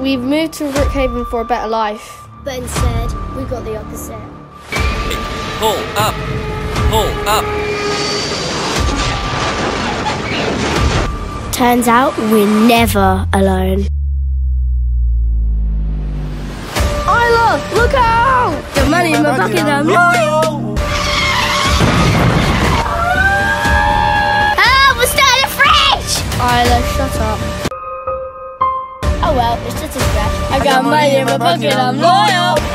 We've moved to Brookhaven for a better life. But instead, we got the opposite. Pull up! Pull up! Turns out we're never alone. Isla, look out! The money in my pocket, I'm loyal! Ah, we're starting a fridge! Isla, shut up. Oh well, it's just a scratch. I got money in my pocket, I'm loyal!